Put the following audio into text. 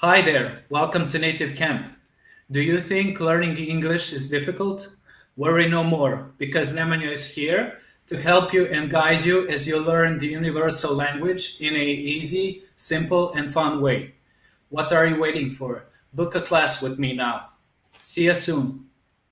Hi there, welcome to Native Camp. Do you think learning English is difficult? Worry no more, because Nemanja is here to help you and guide you as you learn the universal language in a easy, simple, and fun way. What are you waiting for? Book a class with me now. See you soon.